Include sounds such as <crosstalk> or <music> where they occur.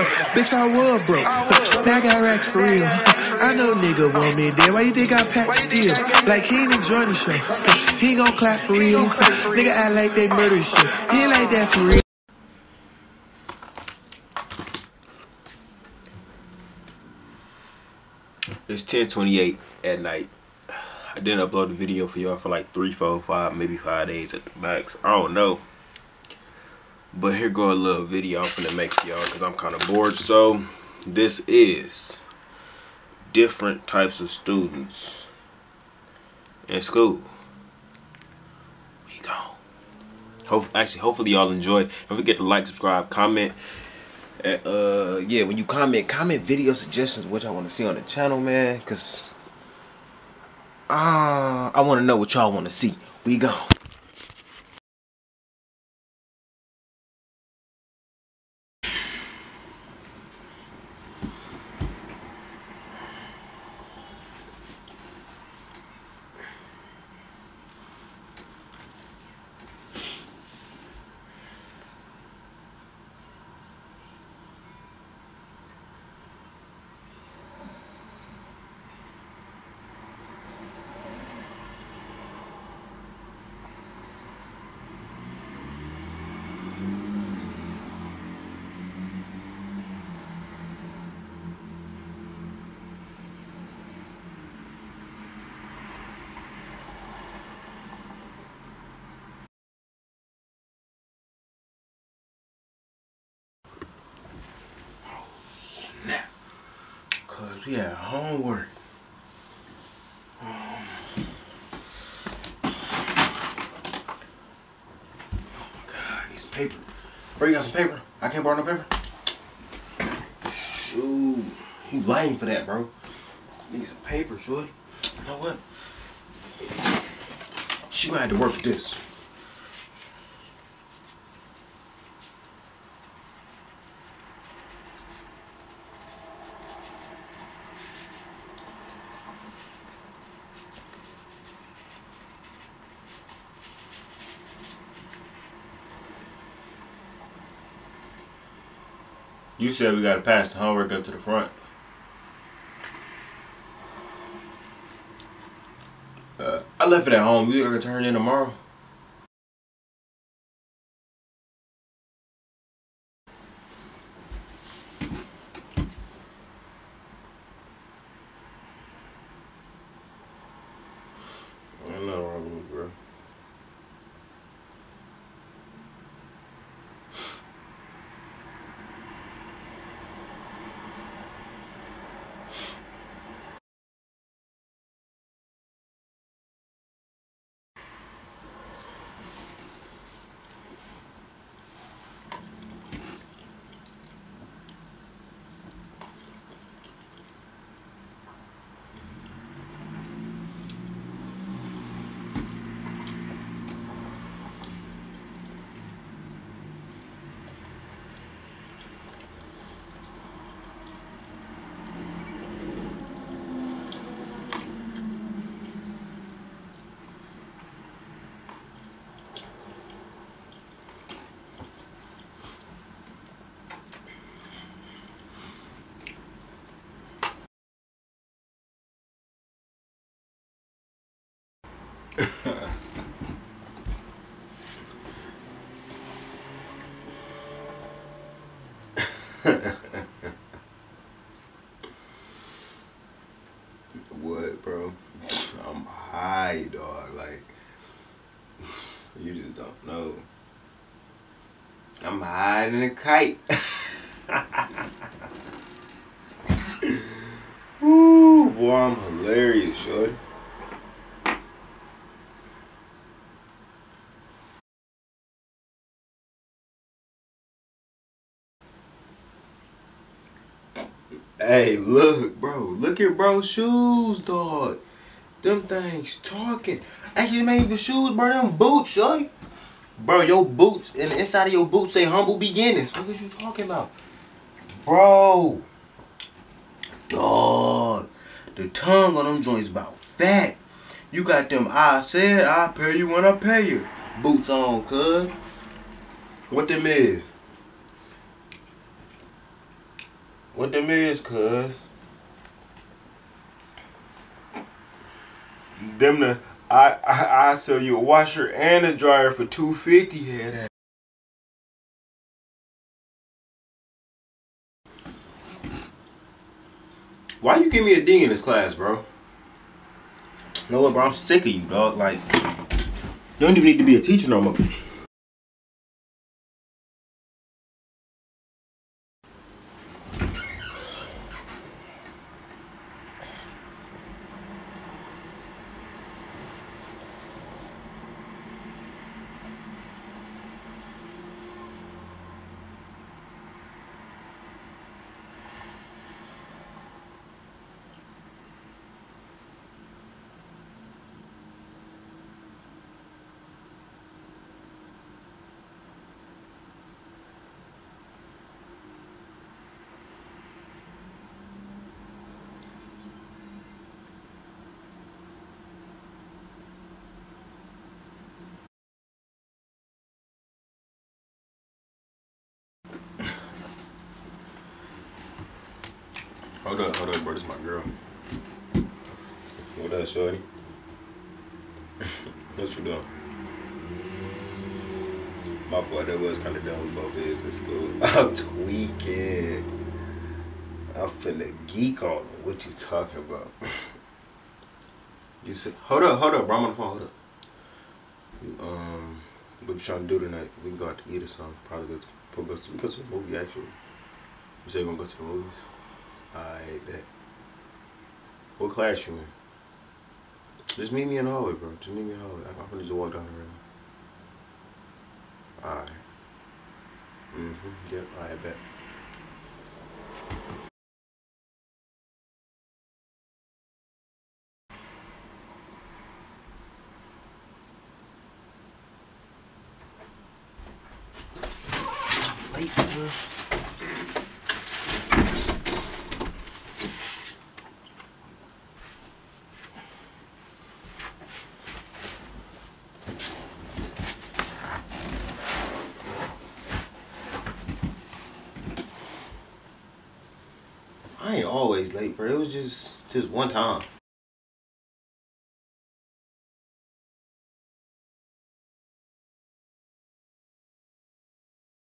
<laughs> Bitch, I was broke. now I got racks for real. <laughs> I know nigga want me there. Why you think I packed still? Like he ain't enjoying the show. He gon' clap for real. Nigga act like they murder shit. He ain't like that for real. It's 10:28 at night. I didn't upload the video for y'all for like three, four, five, maybe five days at the max. I don't know. But here go a little video I'm finna make for y'all because I'm kind of bored. So this is different types of students in school. We go. Hope, actually, hopefully y'all enjoy. Don't forget to like, subscribe, comment. And, uh, yeah, when you comment, comment video suggestions, what y'all want to see on the channel, man. Cause, ah, uh, I want to know what y'all want to see. We go. Had homework. Oh my god, some paper. Bro, you got some paper? I can't borrow no paper? Shoot. You lame for that, bro. Need some paper, shorty. You know what? She gonna have to work with this. You said we gotta pass the homework up to the front. Uh, I left it at home. You gonna turn in tomorrow? Ain't nothing wrong with me, bro. What, bro? I'm high, dog. Like, you just don't know. I'm than a kite. <laughs> Woo, boy, I'm hilarious, shorty. Hey, look, bro. Look at bro's shoes, dog. Them things talking. Actually, man, even shoes, bro. Them boots, shorty. Bro, your boots, and the inside of your boots say humble beginnings. What is you talking about? Bro. Dog. The tongue on them joints about fat. You got them I said I'll pay you when I pay you. Boots on, cuz. What them is? What them is, cuz? Them the I I I sell you a washer and a dryer for two fifty. That. Why you give me a D in this class, bro? No, bro? I'm sick of you, dog. Like, you don't even need to be a teacher no more. Hold up, hold up, bro. This my girl. What up, shorty? <laughs> what you doing? My fault. That was kind of dumb. with both is in school. <laughs> I'm tweaking. I'm finna geek on them. What you talking about? you said, hold up, hold up, bro. I'm on the phone. Hold up. You, um, what you trying to do tonight? We can go out to eat or something. Probably go to, go to, go to a movie actually. You say you gonna go to the movies? Alright, that. What class you in? Just meet me in the hallway, bro. Just meet me in the hallway. I'm gonna just walk down the road. Alright. Mm-hmm. Yep, I bet. Late, bro. I ain't always late, bro. It was just just one time.